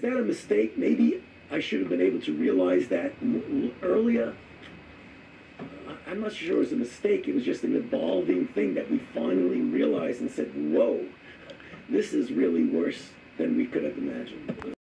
Is that a mistake? Maybe I should have been able to realize that earlier. I'm not sure it was a mistake. It was just an evolving thing that we finally realized and said, whoa, this is really worse than we could have imagined.